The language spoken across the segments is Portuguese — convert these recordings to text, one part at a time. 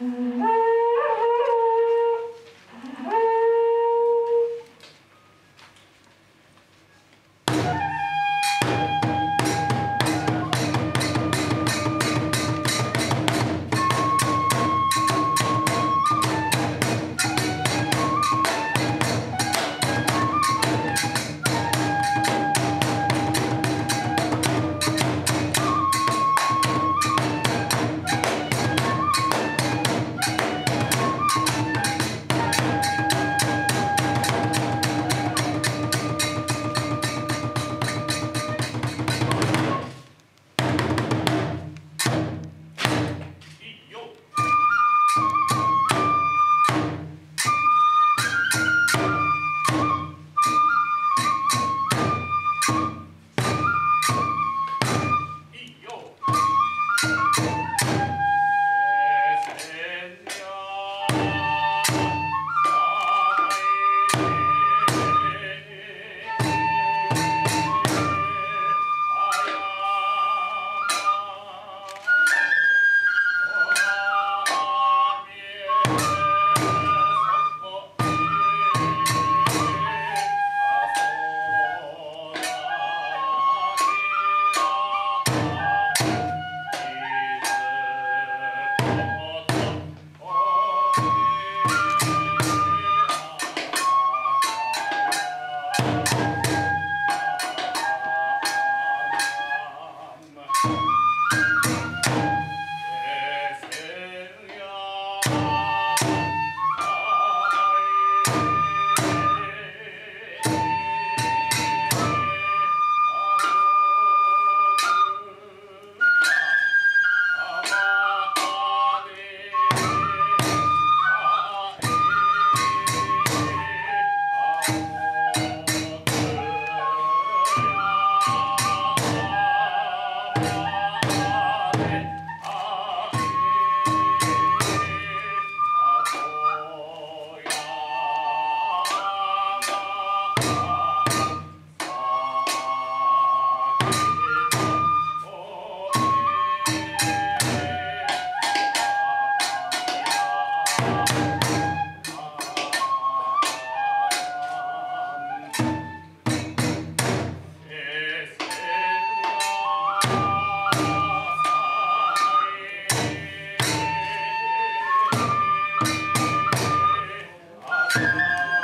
Mm-hmm.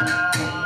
Música